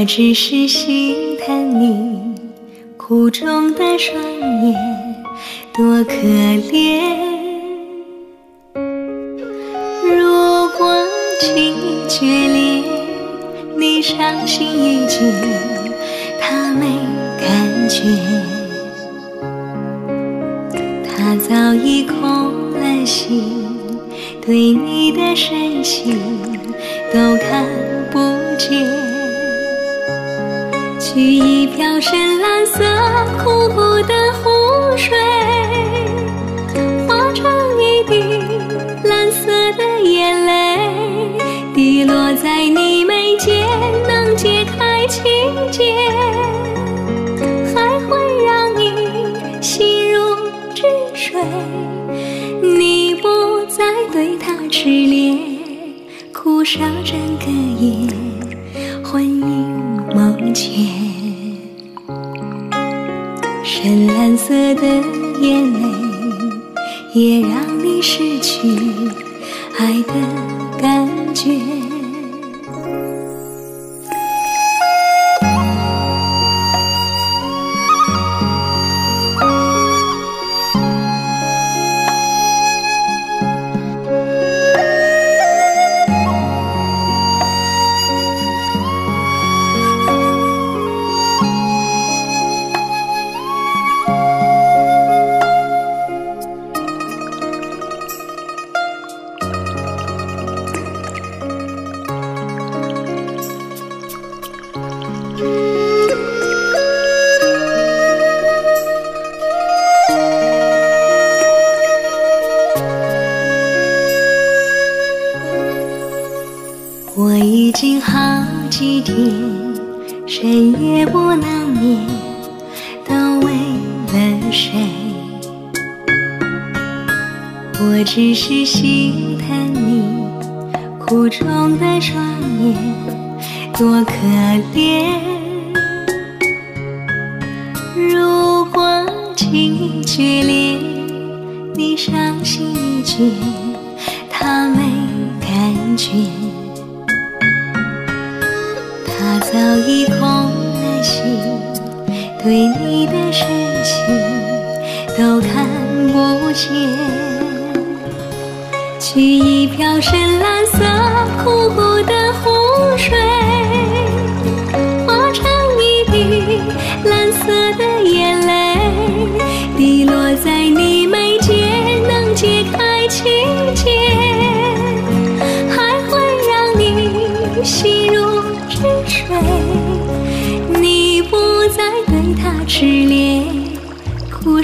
我只是心疼你苦中的双眼，多可怜。如果情已决裂，你伤心欲绝，他没感觉。他早已空了心，对你的深情都看不见。取一瓢深蓝色苦苦的湖水，化成一滴蓝色的眼泪，滴落在你眉间，能解开情结。还会让你心如止水。你不再对他痴恋，苦守整个夜，色的眼泪，也让你失去爱的感觉。我已经好几天，深夜不能眠，都为了谁？我只是心疼你哭肿的双眼，多可怜。如果近距离，你伤心一句，他没感觉。我早已空了心，对你的深情都看不见。取一瓢深蓝色苦苦的湖水，化成一滴蓝色的眼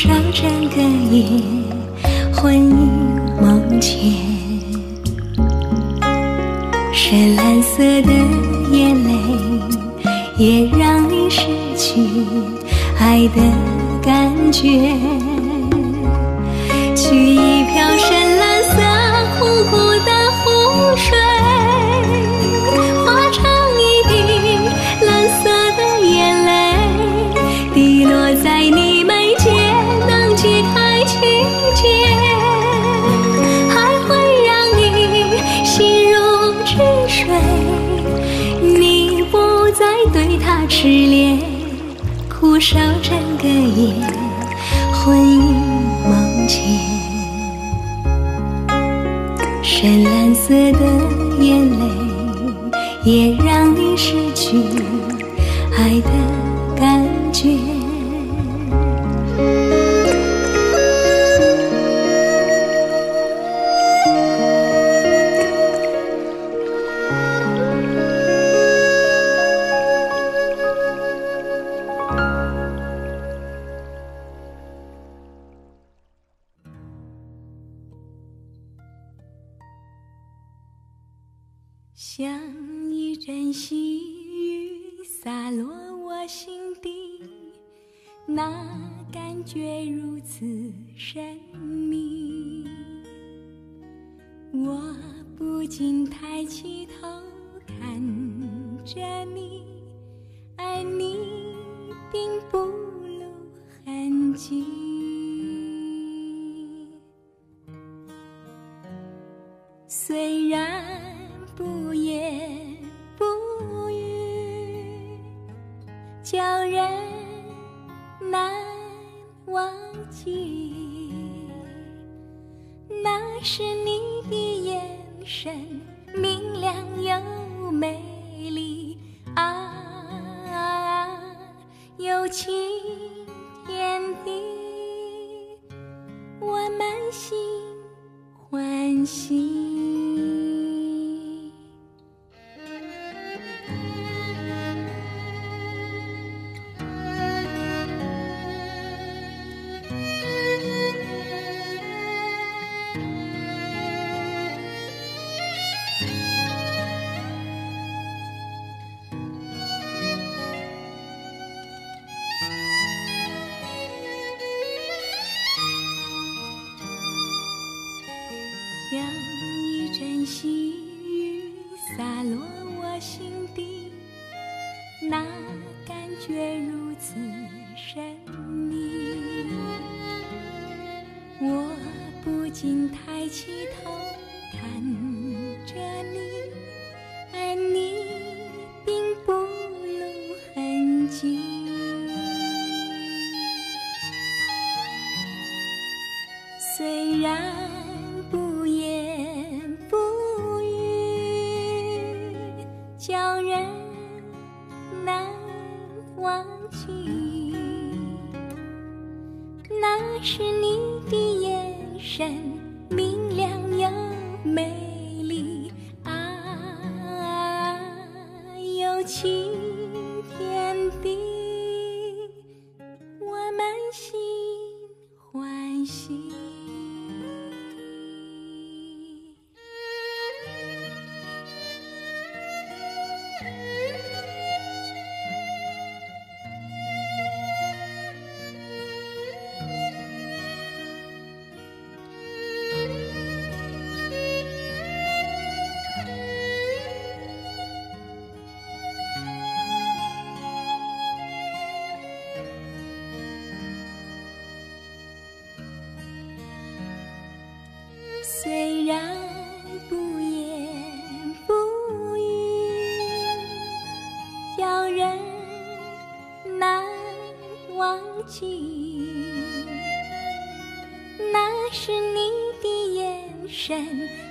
苦守整个夜，魂萦梦牵。深蓝色的眼泪，也让你失去爱的感觉。取一瓢深蓝色苦苦的湖水，化成一滴蓝色的眼泪，滴落在你整个夜，魂萦梦牵。深蓝色的眼泪，也让你失去爱的感觉。像一阵细雨洒落我心底那感觉如此神秘。我不禁抬起头看着你。神，明亮又美丽啊，有情天地，我满心欢喜。虽然不言不语，叫人难忘记。那是你的眼神，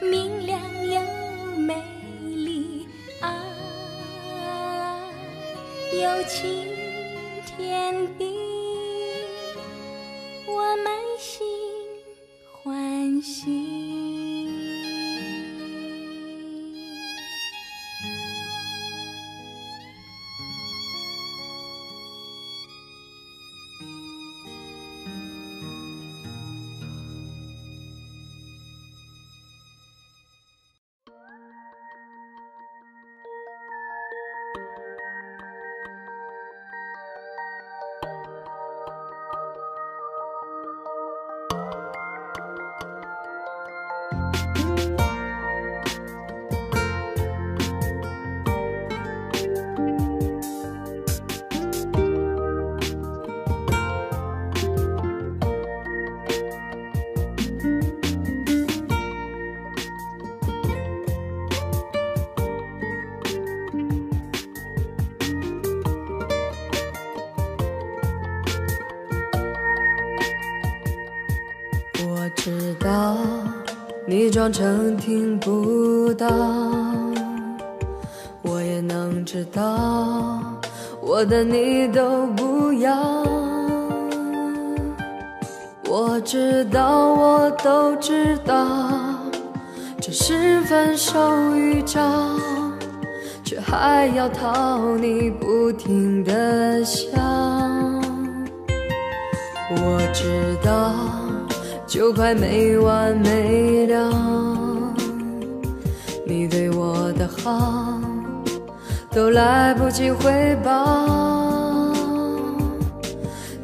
明亮又美丽啊，有情天地知道你装成听不到，我也能知道我的你都不要。我知道，我都知道，这是分手预兆，却还要讨你不停的笑。我知道。就快没完没了，你对我的好都来不及回报。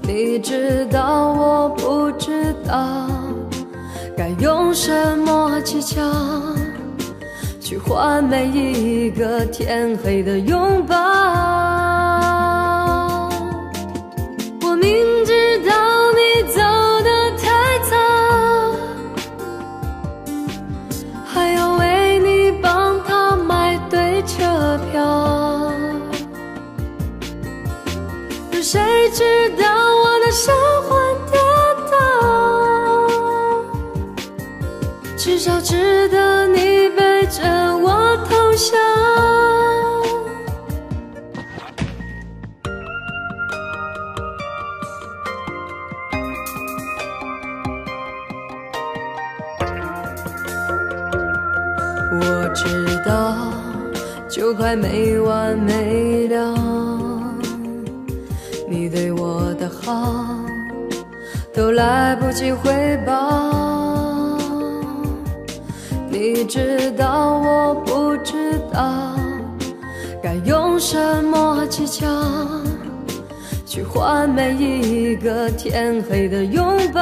你知道我不知道该用什么技巧去换每一个天黑的拥抱。谁知道我的伤患跌倒？至少值得你背着我投降。我知道，就快没完没了。你对我的好，都来不及回报。你知道，我不知道，该用什么技巧，去换每一个天黑的拥抱。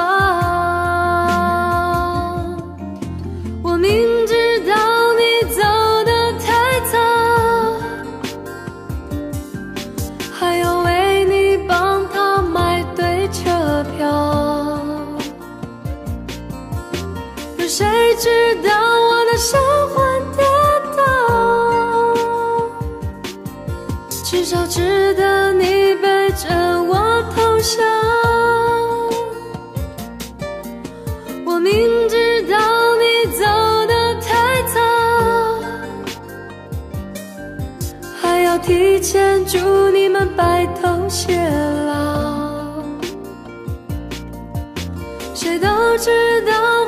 至少值得你背着我投降。我明知道你走得太早，还要提前祝你们白头偕老。谁都知道